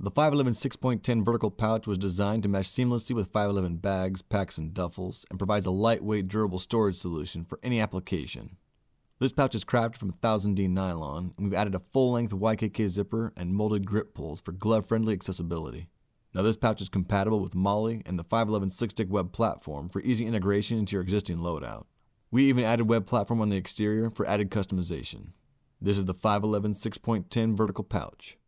The 511 6.10 vertical pouch was designed to mesh seamlessly with 511 bags, packs, and duffels, and provides a lightweight, durable storage solution for any application. This pouch is crafted from 1000D nylon, and we've added a full-length YKK zipper and molded grip pulls for glove-friendly accessibility. Now this pouch is compatible with MOLLE and the 511 SlickStick web platform for easy integration into your existing loadout. We even added web platform on the exterior for added customization. This is the 511 6.10 vertical pouch.